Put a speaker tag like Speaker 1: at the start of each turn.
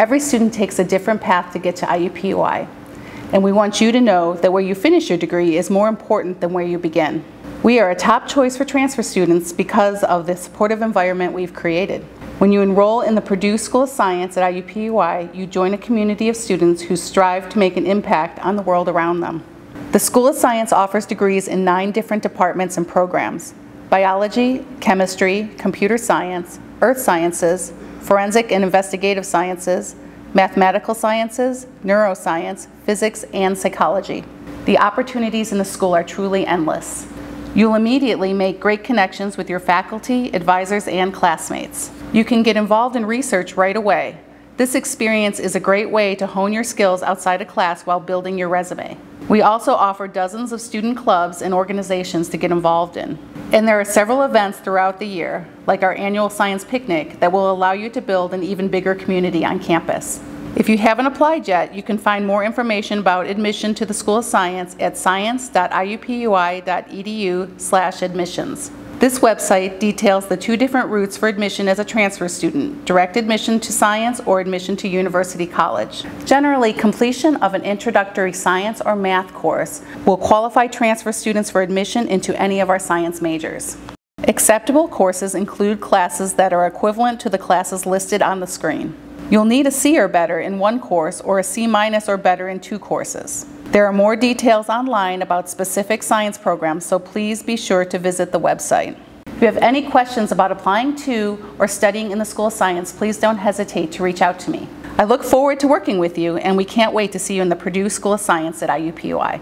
Speaker 1: Every student takes a different path to get to IUPUI, and we want you to know that where you finish your degree is more important than where you begin. We are a top choice for transfer students because of the supportive environment we've created. When you enroll in the Purdue School of Science at IUPUI, you join a community of students who strive to make an impact on the world around them. The School of Science offers degrees in nine different departments and programs. Biology, chemistry, computer science, earth sciences, forensic and investigative sciences, mathematical sciences, neuroscience, physics, and psychology. The opportunities in the school are truly endless. You'll immediately make great connections with your faculty, advisors, and classmates. You can get involved in research right away. This experience is a great way to hone your skills outside of class while building your resume. We also offer dozens of student clubs and organizations to get involved in. And there are several events throughout the year, like our annual science picnic, that will allow you to build an even bigger community on campus. If you haven't applied yet, you can find more information about admission to the School of Science at science.iupui.edu/admissions. This website details the two different routes for admission as a transfer student, direct admission to science or admission to University College. Generally, completion of an introductory science or math course will qualify transfer students for admission into any of our science majors. Acceptable courses include classes that are equivalent to the classes listed on the screen. You'll need a C or better in one course or a C minus or better in two courses. There are more details online about specific science programs, so please be sure to visit the website. If you have any questions about applying to or studying in the School of Science, please don't hesitate to reach out to me. I look forward to working with you, and we can't wait to see you in the Purdue School of Science at IUPUI.